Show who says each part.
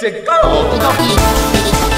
Speaker 1: to go.